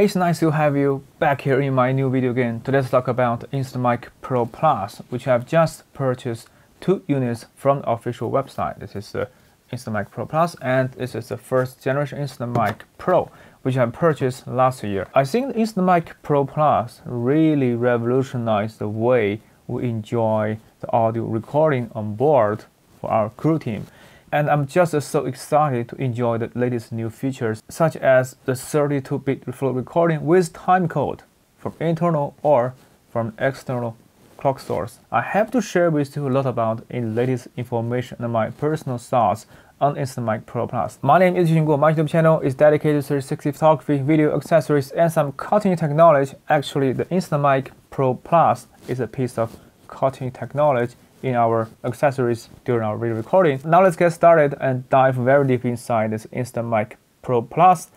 It's nice to have you back here in my new video again. Today let's talk about Instamic Pro Plus, which I've just purchased two units from the official website. This is the Instamic Pro Plus and this is the first generation Instamic Pro, which I purchased last year. I think the Instamic Pro Plus really revolutionized the way we enjoy the audio recording on board for our crew team and I'm just so excited to enjoy the latest new features such as the 32-bit float recording with timecode from internal or from external clock source. I have to share with you a lot about the latest information and my personal thoughts on Instamic Pro Plus. My name is Yuqing Guo. My YouTube channel is dedicated to 360 photography, video accessories, and some cutting technology. Actually, the Instamic Pro Plus is a piece of cutting technology in our accessories during our video recording. Now let's get started and dive very deep inside this Instamic Pro Plus,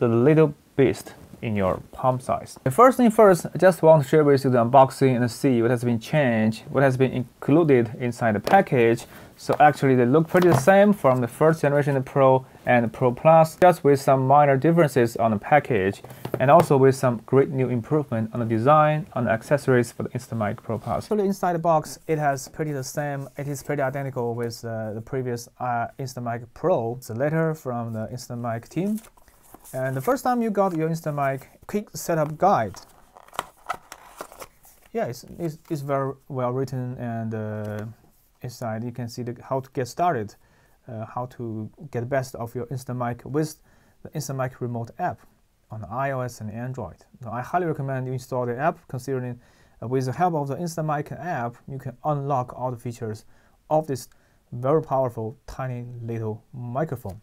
the little beast in your palm size. The first thing first, I just want to share with you the unboxing and see what has been changed, what has been included inside the package. So actually they look pretty the same from the first generation Pro and Pro Plus, just with some minor differences on the package and also with some great new improvement on the design, on the accessories for the Instamic Pro Plus. So inside the box, it has pretty the same, it is pretty identical with uh, the previous uh, Instamic Pro. It's a letter from the Instamic team and the first time you got your Instamic quick setup guide, yeah, it's, it's, it's very well written and uh, inside. You can see the, how to get started, uh, how to get the best of your Instamic with the Instamic remote app on iOS and Android. Now, I highly recommend you install the app considering uh, with the help of the Instamic app, you can unlock all the features of this very powerful tiny little microphone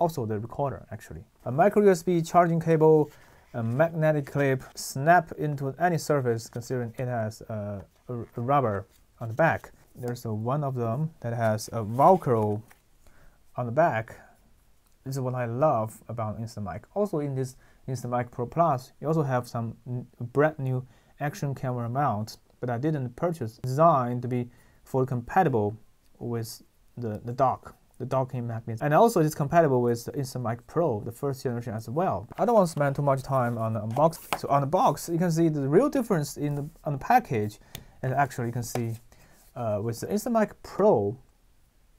also the recorder actually. A micro USB charging cable, a magnetic clip, snap into any surface considering it has uh, a, a rubber on the back. There's a, one of them that has a Velcro on the back. This is what I love about Instamic. Also in this Instamic Pro Plus, you also have some brand new action camera mount, but I didn't purchase. Designed to be fully compatible with the, the dock the docking mechanism. And also it's compatible with the Instamic Pro, the first generation as well. I don't want to spend too much time on the unboxing. So on the box, you can see the real difference in the, on the package. And actually you can see uh, with the Instamic Pro,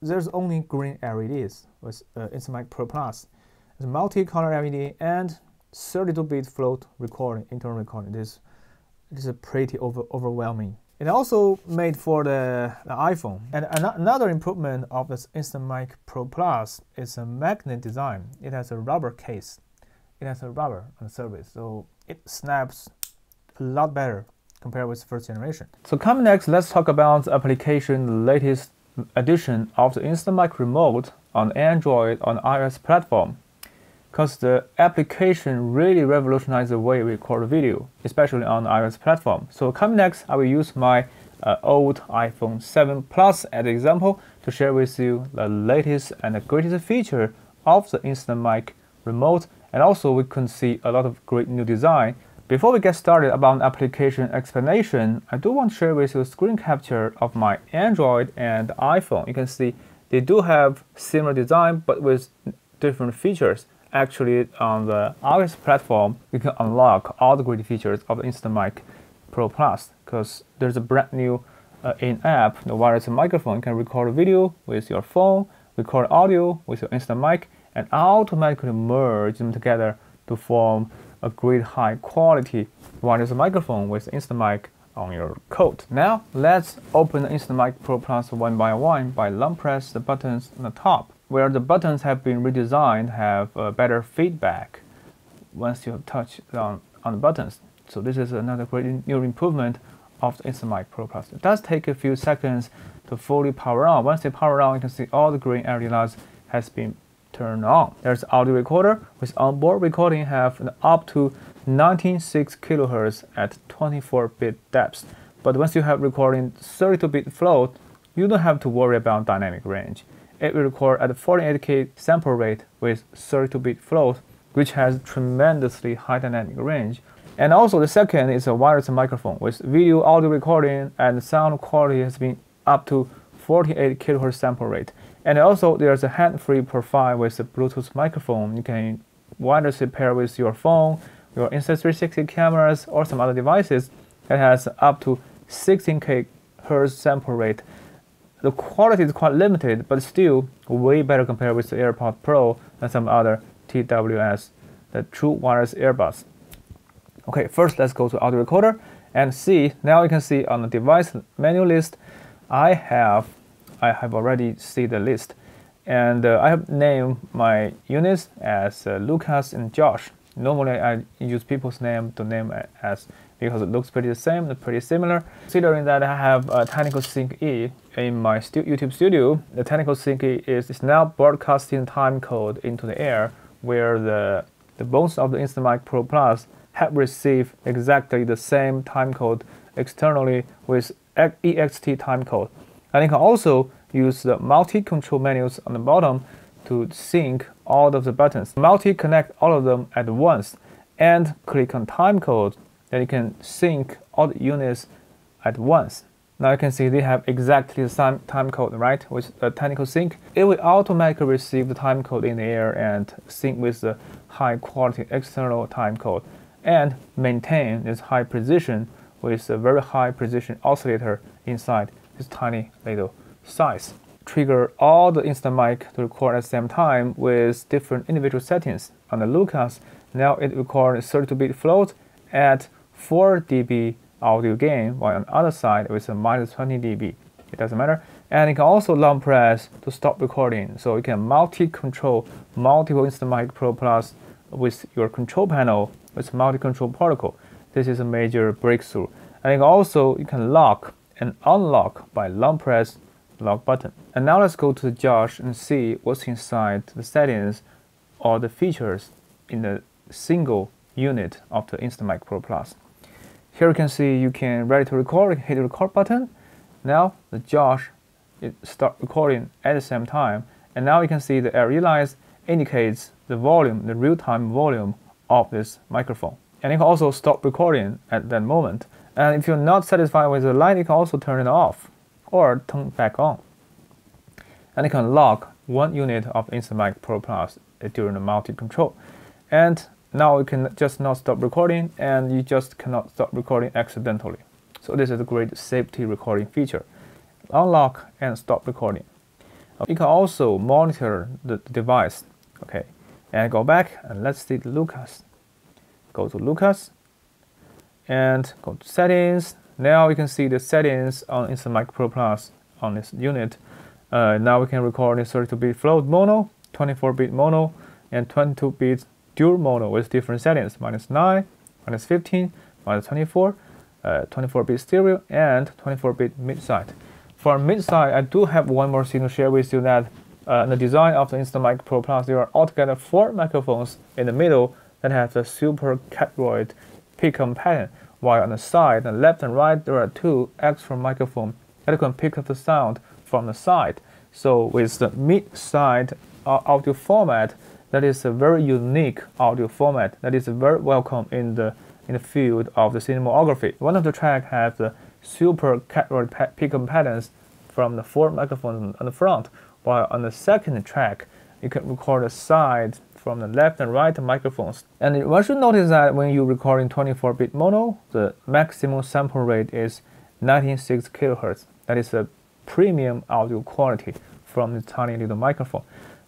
there's only green LEDs with uh, Instamic Pro Plus. It's multi-color LED and 32-bit float recording, internal recording. This, this is pretty over, overwhelming. It also made for the, the iPhone. And an another improvement of the Instamic Pro Plus is a magnet design. It has a rubber case. It has a rubber on the surface, so it snaps a lot better compared with first generation. So coming next, let's talk about the application, latest edition of the Instamic Remote on Android on iOS platform because the application really revolutionized the way we record video, especially on the iOS platform. So coming next, I will use my uh, old iPhone 7 Plus as an example to share with you the latest and the greatest feature of the Instamic remote and also we can see a lot of great new design. Before we get started about application explanation, I do want to share with you a screen capture of my Android and iPhone. You can see they do have similar design but with different features actually on the iOS platform, you can unlock all the great features of the Instamic Pro Plus because there's a brand new uh, in-app, the wireless microphone. You can record video with your phone, record audio with your Instamic, and automatically merge them together to form a great high quality wireless microphone with Instamic on your coat. Now let's open the Instamic Pro Plus one by one by long press the buttons on the top where the buttons have been redesigned have uh, better feedback once you touch on, on the buttons. So this is another great new improvement of the Instamic Pro Plus. It does take a few seconds to fully power on. Once they power on, you can see all the green LED lights has been turned on. There's audio recorder with onboard recording have up to 196 kilohertz at 24-bit depth. But once you have recording 32-bit float, you don't have to worry about dynamic range it will record at 48K sample rate with 32-bit float, which has tremendously high dynamic range. And also the second is a wireless microphone with video audio recording and sound quality has been up to 48 kHz sample rate. And also there's a hand-free profile with a Bluetooth microphone. You can wirelessly pair with your phone your Insta360 cameras or some other devices that has up to 16k hertz sample rate. The quality is quite limited, but still way better compared with the AirPods Pro and some other TWS, the true wireless earbuds. Okay, first let's go to audio recorder and see. Now you can see on the device menu list, I have I have already see the list, and uh, I have named my units as uh, Lucas and Josh. Normally I use people's name to name as because it looks pretty the same, pretty similar. Considering that I have a Tentacle Sync E in my stu YouTube studio, the Tentacle Sync E is, is now broadcasting time code into the air where the, the bones of the Instamic Pro Plus have received exactly the same timecode externally with ext timecode. And you can also use the multi-control menus on the bottom to sync all of the buttons. Multi-connect all of them at once and click on timecode, then you can sync all the units at once. Now you can see they have exactly the same timecode, right? With a Tentacle Sync, it will automatically receive the timecode in the air and sync with the high quality external timecode and maintain this high precision with a very high precision oscillator inside this tiny little size. Trigger all the Instamic to record at the same time with different individual settings. On the Lucas, now it records 32-bit float at 4 dB audio gain, while on the other side with a minus 20 dB. It doesn't matter. And you can also long press to stop recording. So you can multi-control multiple Instamic Pro Plus with your control panel with multi-control protocol. This is a major breakthrough. And also you can lock and unlock by long press lock button. And now let's go to Josh and see what's inside the settings or the features in the single unit of the Instamic Pro Plus. Here you can see you can ready to record, hit the record button. Now the Josh it start recording at the same time. And now you can see the LED lights indicates the volume, the real-time volume of this microphone. And you can also stop recording at that moment. And if you're not satisfied with the light, you can also turn it off or turn back on. And you can lock one unit of Instamic Pro Plus during the multi-control. And now you can just not stop recording and you just cannot stop recording accidentally. So this is a great safety recording feature. Unlock and stop recording. You can also monitor the device. Okay, and go back and let's see Lucas. Go to Lucas and go to settings. Now you can see the settings on Instamic Pro Plus on this unit. Uh, now we can record in 32-bit float mono, 24-bit mono, and 22-bit dual mono with different settings, minus 9, minus 15, minus 24, 24-bit uh, stereo, and 24-bit mid-side. For mid-side, I do have one more thing to share with you that uh, the design of the Instamic Pro Plus, there are altogether four microphones in the middle that have the super cardioid pickup pattern, while on the side, the left and right, there are two extra microphones that can pick up the sound from the side. So with the mid-side uh, audio format, that is a very unique audio format that is very welcome in the in the field of the cinematography. One of the tracks has the super cardioid pickup patterns from the four microphones on the front, while on the second track, you can record the side from the left and right microphones. And one should notice that when you record in 24-bit mono, the maximum sample rate is 96 kHz. That is a premium audio quality from the tiny little microphone.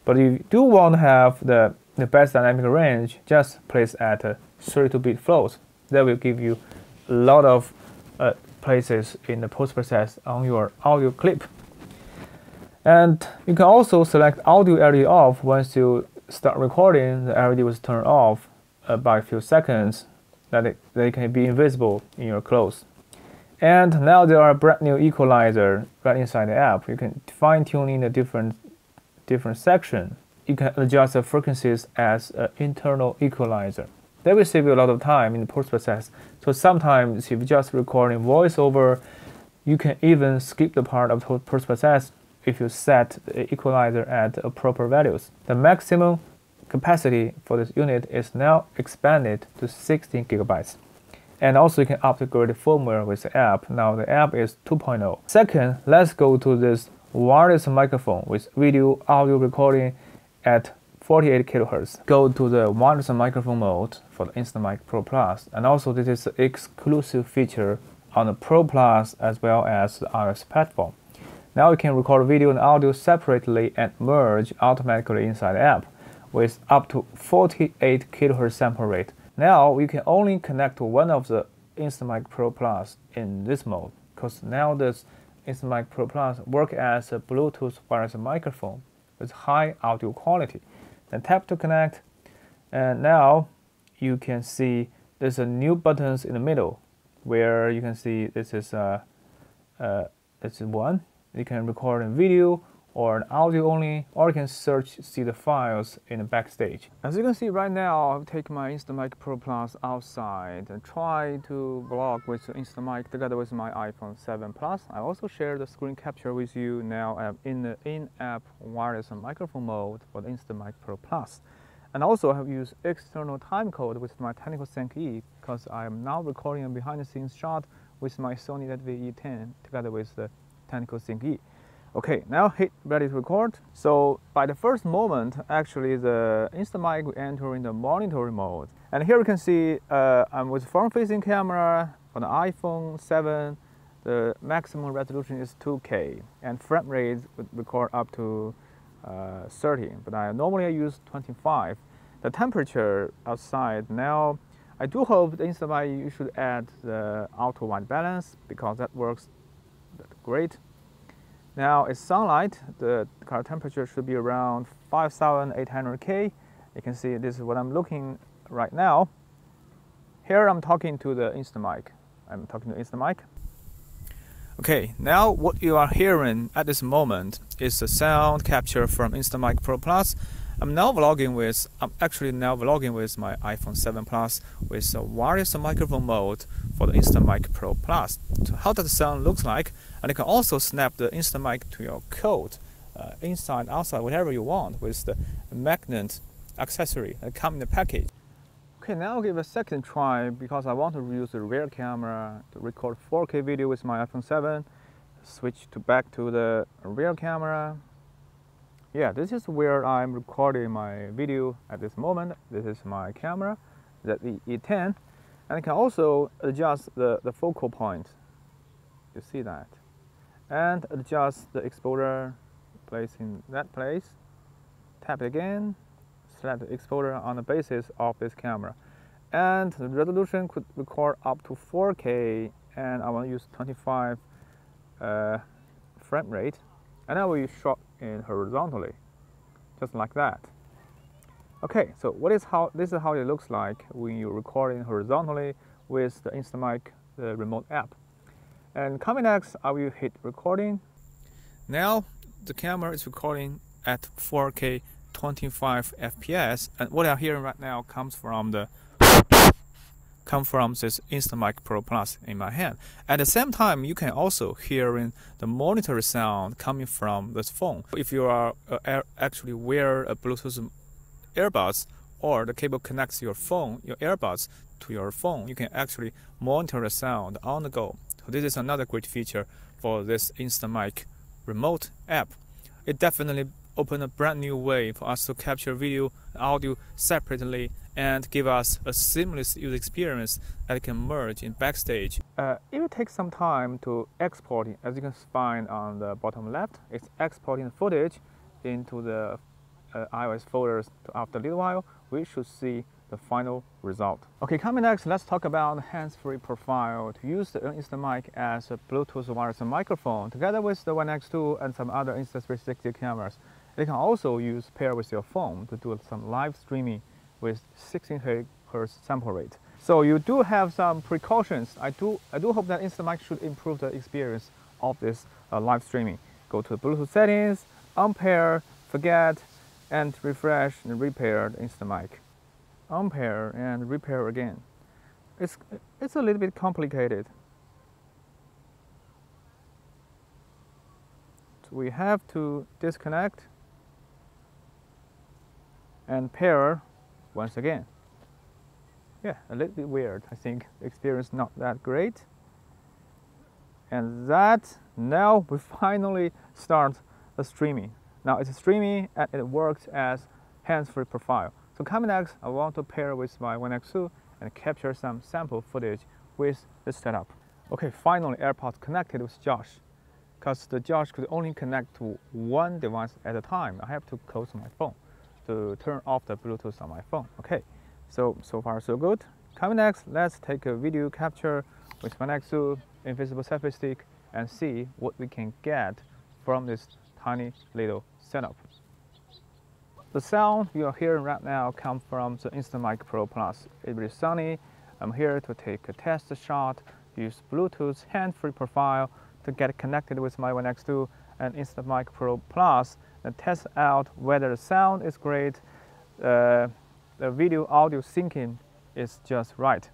But if you do want to have the, the best dynamic range, just place at 32-bit float. That will give you a lot of uh, places in the post-process on your audio clip. And you can also select audio LED off once you start recording, the LED was turned off uh, by a few seconds that it, they can be invisible in your clothes. And now there are brand new equalizer right inside the app. You can fine tune in the different different section. You can adjust the frequencies as an internal equalizer. That will save you a lot of time in the post process. So sometimes if you're just recording voiceover, you can even skip the part of the post process if you set the equalizer at proper values. The maximum capacity for this unit is now expanded to 16 gigabytes. And also you can upgrade the firmware with the app. Now the app is 2.0. Second, let's go to this wireless microphone with video audio recording at 48 kHz. Go to the wireless microphone mode for the Instamic Pro Plus, and also this is an exclusive feature on the Pro Plus as well as the iOS platform. Now you can record video and audio separately and merge automatically inside the app with up to 48 kHz sample rate. Now you can only connect to one of the Instamic Pro Plus in this mode because now this Instamic Pro Plus work as a Bluetooth wireless microphone with high audio quality. Then tap to connect and now you can see there's a new buttons in the middle where you can see this is uh, uh, this is one. You can record a video or an audio only or you can search see the files in the backstage as you can see right now I've take my Instamic Pro Plus outside and try to vlog with Instamic together with my iPhone 7 Plus I also share the screen capture with you now I'm in the in-app wireless microphone mode for the Instamic Pro Plus. And also I have used external timecode with my Tentacle Sync E because I am now recording a behind the scenes shot with my Sony ZV-E10 together with the Tentacle Sync E. Okay, now hit ready to record. So by the first moment, actually the Instamic will enter in the monitoring mode. And here you can see uh, I'm with front-facing camera on the iPhone 7 the maximum resolution is 2K and frame rate would record up to uh, 30, but I normally I use 25. The temperature outside now, I do hope the Instamic you should add the auto white balance because that works great. Now it's sunlight, the car temperature should be around 5800 K. You can see this is what I'm looking right now. Here I'm talking to the Instamic. I'm talking to Instamic. Okay, now what you are hearing at this moment is the sound capture from Instamic Pro Plus. I'm now vlogging with, I'm actually now vlogging with my iPhone 7 Plus with a wireless microphone mode for the Instamic Pro Plus. So how does the sound looks like? And you can also snap the Instamic to your coat, uh, inside, outside, whatever you want with the magnet accessory that come in the package. Okay, now I'll give a second try because I want to use the rear camera to record 4K video with my iPhone 7. Switch to back to the rear camera. Yeah, this is where I'm recording my video at this moment. This is my camera, the E10. And I can also adjust the, the focal point. You see that. And adjust the exposure place in that place. Tap it again select the exposure on the basis of this camera. And the resolution could record up to 4K and I want to use 25 uh, frame rate and I will use shot in horizontally just like that. Okay, so what is how this is how it looks like when you record in horizontally with the Instamic the remote app. And coming next, I will hit recording. Now the camera is recording at 4K 25 FPS, and what I'm hearing right now comes from the come from this Instamic Pro Plus in my hand. At the same time, you can also hearing the monitor sound coming from this phone. If you are uh, actually wear a Bluetooth earbuds or the cable connects your phone, your earbuds to your phone, you can actually monitor the sound on the go. So this is another great feature for this Instamic remote app. It definitely open a brand new way for us to capture video and audio separately and give us a seamless user experience that can merge in backstage. Uh, it will take some time to export. As you can find on the bottom left, it's exporting footage into the uh, iOS folders. After a little while, we should see the final result. Okay, coming next, let's talk about hands-free profile to use the Instamic as a Bluetooth wireless microphone together with the One X2 and some other Insta360 cameras. You can also use pair with your phone to do some live streaming with 16 hertz sample rate. So you do have some precautions. I do, I do hope that Instamic should improve the experience of this uh, live streaming. Go to the Bluetooth settings, unpair, forget, and refresh and repair the Instamic. Unpair and repair again. It's, it's a little bit complicated. So we have to disconnect and pair once again. Yeah, a little bit weird. I think experience not that great. And that now we finally start the streaming. Now it's streaming and it works as hands-free profile. So coming next, I want to pair with my One X2 and capture some sample footage with this setup. Okay, finally AirPods connected with Josh. Because the Josh could only connect to one device at a time, I have to close my phone to turn off the Bluetooth on my phone. Okay, so, so far so good. Coming next, let's take a video capture with my Nexus invisible selfie stick and see what we can get from this tiny little setup. The sound you are hearing right now comes from the Instamic Pro Plus. It's sunny. I'm here to take a test shot, use Bluetooth hand-free profile to get connected with my One X2 and Instamic Pro Plus and test out whether the sound is great, uh, the video audio syncing is just right.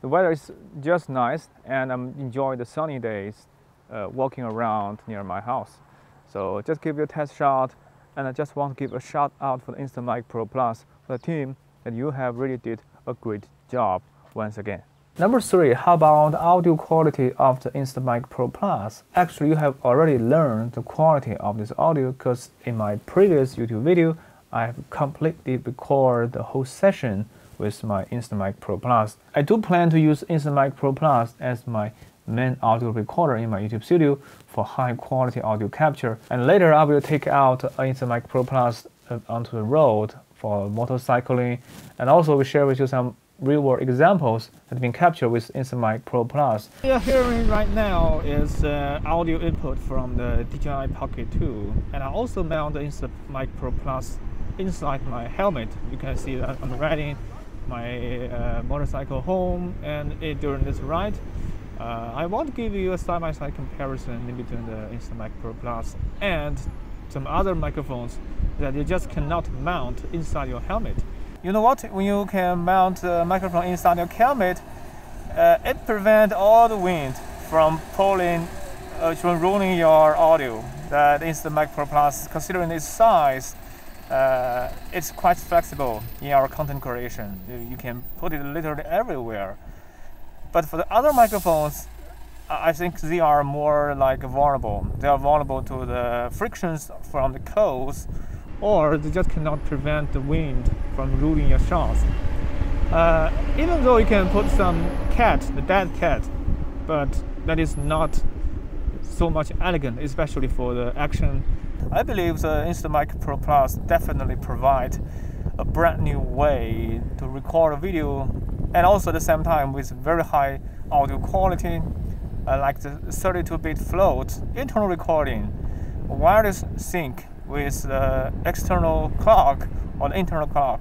The weather is just nice and I'm enjoying the sunny days uh, walking around near my house. So just give you a test shot and I just want to give a shout out for the Instamic Pro Plus for the team that you have really did a great job once again. Number three, how about audio quality of the Instamic Pro Plus? Actually, you have already learned the quality of this audio because in my previous YouTube video, I have completely recorded the whole session with my Instamic Pro Plus. I do plan to use Instamic Pro Plus as my main audio recorder in my YouTube studio for high quality audio capture. And later I will take out Instamic Pro Plus uh, onto the road for motorcycling and also we share with you some real-world examples that have been captured with Instamic Pro Plus. What you're hearing right now is uh, audio input from the DJI Pocket 2 and I also mount the Instamic Pro Plus inside my helmet. You can see that I'm riding my uh, motorcycle home and it, during this ride uh, I want to give you a side-by-side -side comparison between the Instamic Pro Plus and some other microphones that you just cannot mount inside your helmet. You know what? When you can mount a microphone inside your helmet, uh, it prevents all the wind from pulling, uh, from ruining your audio. That is the Micro Plus. Considering its size, uh, it's quite flexible in our content creation. You can put it literally everywhere. But for the other microphones, I think they are more like vulnerable. They are vulnerable to the frictions from the clothes or they just cannot prevent the wind from ruining your shots. Uh, even though you can put some cat, the dead cat, but that is not so much elegant, especially for the action. I believe the Instamic Pro Plus definitely provide a brand new way to record a video and also at the same time with very high audio quality, uh, like the 32-bit float, internal recording, wireless sync, with the external clock or the internal clock.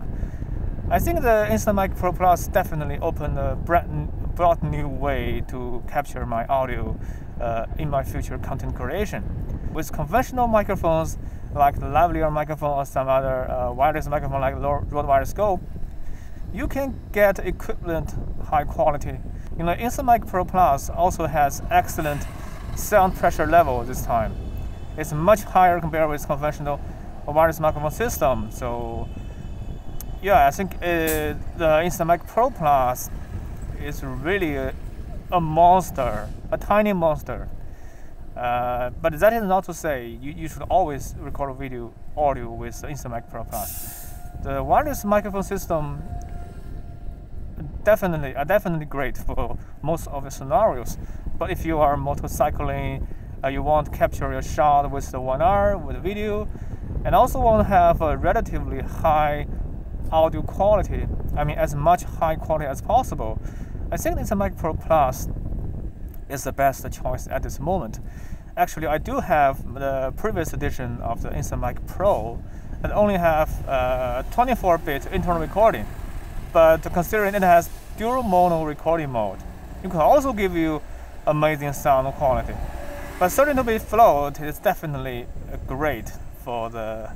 I think the Instamic Pro Plus definitely opened a brand, broad new way to capture my audio uh, in my future content creation. With conventional microphones like the lavalier microphone or some other uh, wireless microphone like Rode Wireless Go, you can get equivalent high quality. You know, Instamic Pro Plus also has excellent sound pressure level this time it's much higher compared with conventional wireless microphone system. So yeah, I think uh, the Instamic Pro Plus is really a, a monster, a tiny monster. Uh, but that is not to say you, you should always record video audio with the Instamic Pro Plus. The wireless microphone system definitely are definitely great for most of the scenarios. But if you are motorcycling uh, you want to capture your shot with the 1R with the video and also want to have a relatively high audio quality I mean as much high quality as possible. I think the Instamic Pro Plus is the best choice at this moment. Actually I do have the previous edition of the Instamic Pro that only have 24-bit uh, internal recording. But considering it has dual mono recording mode it can also give you amazing sound quality but 32-bit float is definitely great for the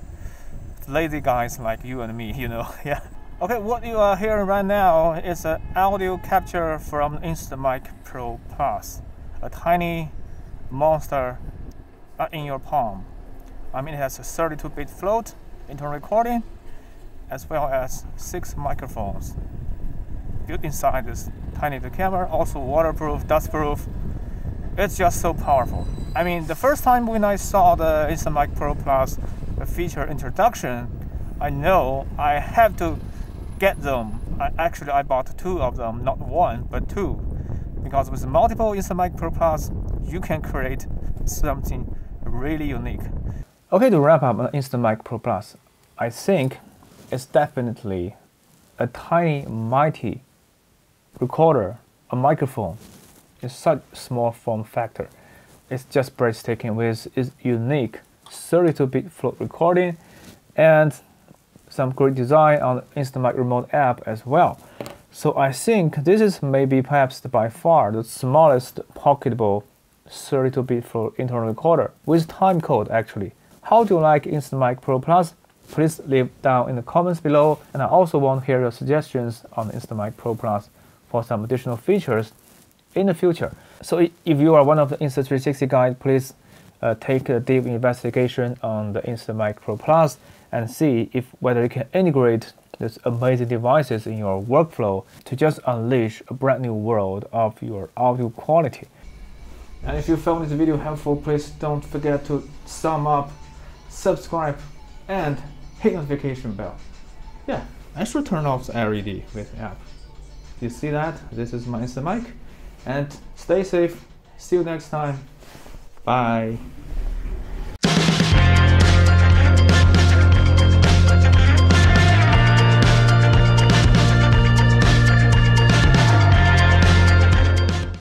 lazy guys like you and me, you know, yeah. Okay, what you are hearing right now is an audio capture from Instamic Pro Plus, a tiny monster uh, in your palm. I mean, it has a 32-bit float, internal recording, as well as six microphones built inside this tiny little camera, also waterproof, dustproof, it's just so powerful. I mean, the first time when I saw the Instamic Pro Plus feature introduction, I know I have to get them. I, actually, I bought two of them, not one, but two, because with multiple Instamic Pro Plus, you can create something really unique. Okay, to wrap up on Instamic Pro Plus, I think it's definitely a tiny, mighty recorder, a microphone is such small form factor. It's just breathtaking with its unique 32-bit float recording and some great design on the Instamic remote app as well. So I think this is maybe perhaps by far the smallest pocketable 32-bit float internal recorder with time code actually. How do you like Instamic Pro Plus? Please leave down in the comments below and I also want to hear your suggestions on Instamic Pro Plus for some additional features in the future. So if you are one of the Insta360 guys, please uh, take a deep investigation on the Instamic Pro Plus and see if whether you can integrate these amazing devices in your workflow to just unleash a brand new world of your audio quality. And if you found this video helpful, please don't forget to thumb up, subscribe, and hit notification bell. Yeah, I should turn off the LED with app. You see that? This is my Instamic and stay safe. See you next time. Bye.